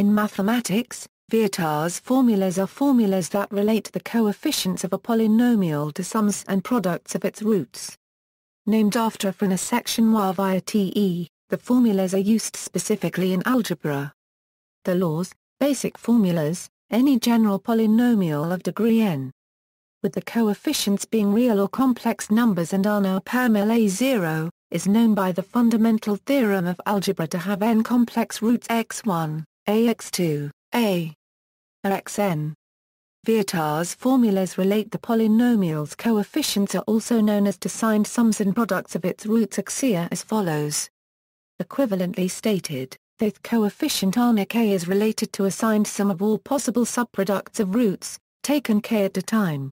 In mathematics, Vieta's formulas are formulas that relate the coefficients of a polynomial to sums and products of its roots. Named after a Frana section Viète, the formulas are used specifically in algebra. The laws, basic formulas, any general polynomial of degree n. With the coefficients being real or complex numbers and R now permil A0, is known by the fundamental theorem of algebra to have n complex roots x1, ax2, a, xn. Vieta's formulas relate the polynomial's coefficients are also known as designed sums and products of its roots axia as follows. Equivalently stated, the coefficient Rn k is related to a signed sum of all possible subproducts of roots, taken k at a time.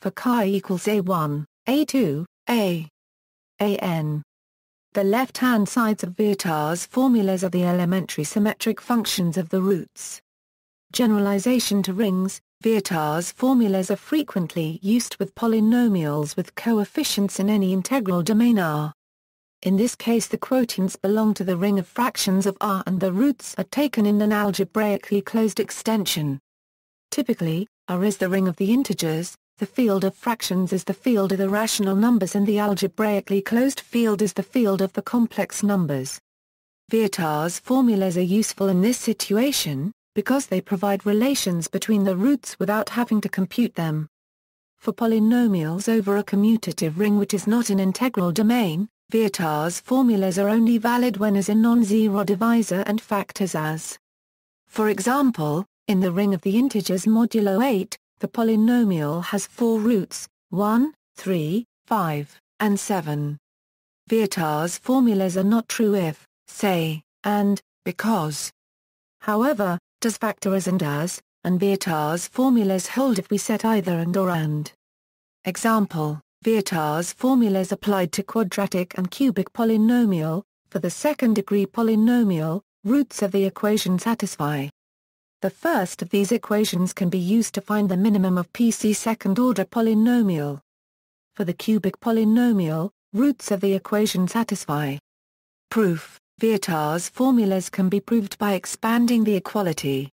For chi equals a1, a2, a, an. The left-hand sides of Vieta's formulas are the elementary symmetric functions of the roots. Generalization to rings, Vieta's formulas are frequently used with polynomials with coefficients in any integral domain R. In this case the quotients belong to the ring of fractions of R and the roots are taken in an algebraically closed extension. Typically, R is the ring of the integers, the field of fractions is the field of the rational numbers and the algebraically closed field is the field of the complex numbers. Vieta's formulas are useful in this situation, because they provide relations between the roots without having to compute them. For polynomials over a commutative ring which is not an integral domain, Vieta's formulas are only valid when as a non-zero divisor and factors as. For example, in the ring of the integers modulo 8, the polynomial has four roots, 1, 3, 5, and 7. Vieta's formulas are not true if, say, and, because. However, does factor as and as, and Vieta's formulas hold if we set either and or and. Example, Vieta's formulas applied to quadratic and cubic polynomial, for the second-degree polynomial, roots of the equation satisfy. The first of these equations can be used to find the minimum of PC second-order polynomial. For the cubic polynomial, roots of the equation satisfy. Proof Vieta's formulas can be proved by expanding the equality.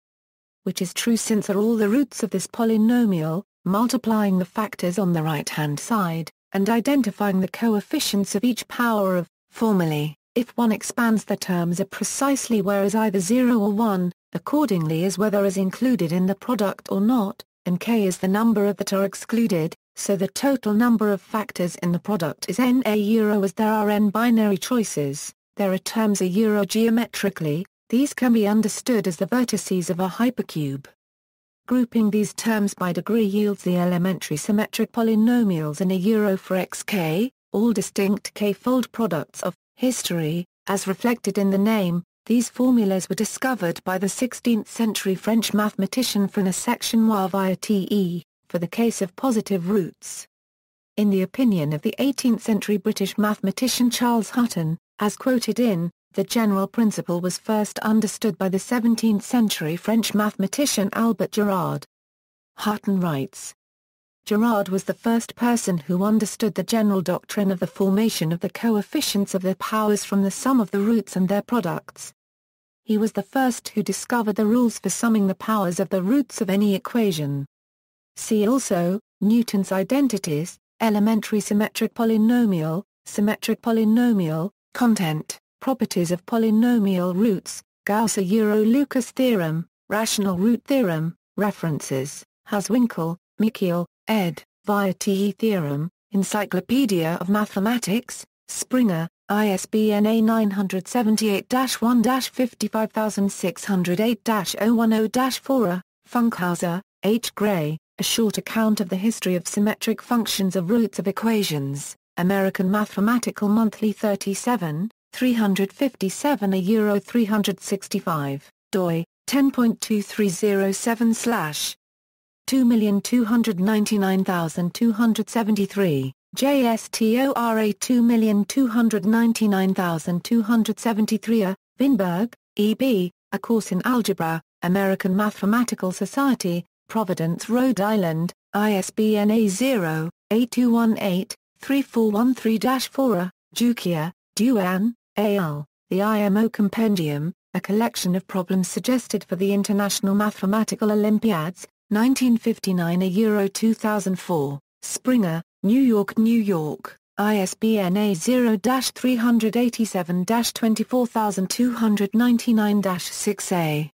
Which is true since are all the roots of this polynomial, multiplying the factors on the right-hand side, and identifying the coefficients of each power of, formally, if one expands the terms are precisely where is either 0 or 1, accordingly is whether is included in the product or not, and k is the number of that are excluded, so the total number of factors in the product is n a euro as there are n binary choices. There are terms a euro geometrically, these can be understood as the vertices of a hypercube. Grouping these terms by degree yields the elementary symmetric polynomials in a euro for xk, all distinct k-fold products of history, as reflected in the name, these formulas were discovered by the 16th-century French mathematician Frana section Te, for the case of positive roots. In the opinion of the 18th-century British mathematician Charles Hutton, as quoted in, the general principle was first understood by the 17th-century French mathematician Albert Girard. Hutton writes, Girard was the first person who understood the general doctrine of the formation of the coefficients of the powers from the sum of the roots and their products. He was the first who discovered the rules for summing the powers of the roots of any equation. See also, Newton's identities, elementary symmetric polynomial, symmetric polynomial, Content, properties of polynomial roots, Gauss-Euro-Lucas theorem, rational root theorem, references, Hazewinkel, Michiel, ed., Viète theorem, Encyclopedia of Mathematics, Springer, ISBN A978-1-55608-010-4A, Funkhouser, H. Gray, A Short Account of the History of Symmetric Functions of Roots of Equations. American Mathematical Monthly 37, 357 a Euro 365, doi, 10.2307 slash 2299273, JSTORA 2299273 A, Vinberg, E.B., A Course in Algebra, American Mathematical Society, Providence, Rhode Island, ISBN A0-8218-3413-4A, Jukia, Duan, al., The IMO Compendium, a collection of problems suggested for the International Mathematical Olympiads, 1959 a Euro 2004, Springer, New York, New York, ISBN A0-387-24299-6A.